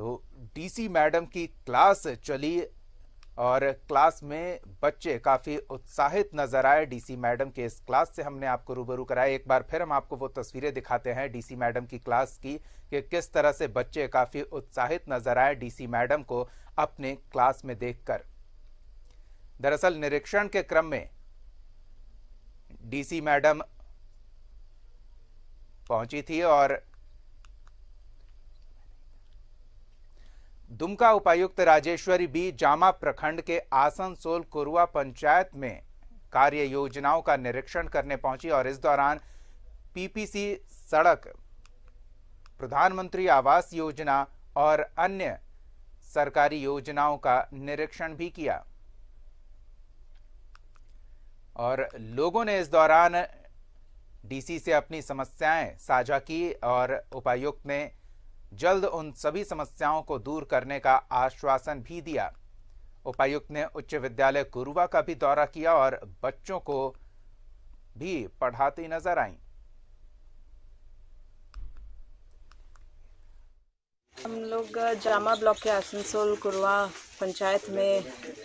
तो DC madam की class चली और क्लास में बच्चे काफ़ी उत्साहित नज़र आए डीसी मैडम के इस क्लास से। हमने आपको रूबरू कराया। एक बार फिर हम आपको वो तस्वीरें दिखाते हैं डीसी मैडम की क्लास की कि किस तरह से बच्चे काफ़ी उत्साहित नज़र आए डीसी मैडम को अपने क्लास में देखकर। दरअसल निरीक्षण के क्रम में डीसी मैडम पहुँची थी और दुमका उपायुक्त राजेश्वरी बी. जामा प्रखंड के आसनसोल कोरुआ पंचायत में कार्य योजनाओं का निरीक्षण करने पहुँची और इस दौरान पीपीसी सड़क, प्रधानमंत्री आवास योजना और अन्य सरकारी योजनाओं का निरीक्षण भी किया। और लोगों ने इस दौरान डीसी से अपनी समस्याएँ साझा की और उपायुक्त ने जल्द उन सभी समस्याओं को दूर करने का आश्वासन भी दिया। उपायुक्त ने उच्च विद्यालय कुरुवा का भी दौरा किया और बच्चों को भी पढ़ाती नज़र आई। हम लोग जामा ब्लॉक के आसनसोल कुरुआ पंचायत में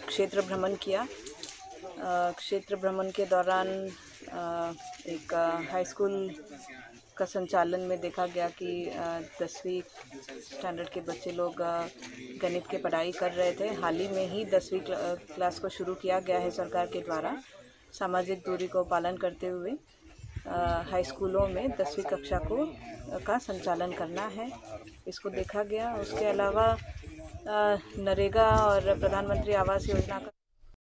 क्षेत्र भ्रमण किया। क्षेत्र भ्रमण के दौरान एक हाई स्कूल का संचालन में देखा गया कि दसवीं स्टैंडर्ड के बच्चे लोग गणित की पढ़ाई कर रहे थे। हाल ही में ही दसवीं क्लास को शुरू किया गया है सरकार के द्वारा, सामाजिक दूरी को पालन करते हुए। हाई स्कूलों में दसवीं कक्षा को का संचालन करना है। इसको देखा गया। उसके अलावा नरेगा और प्रधानमंत्री आवास योजना का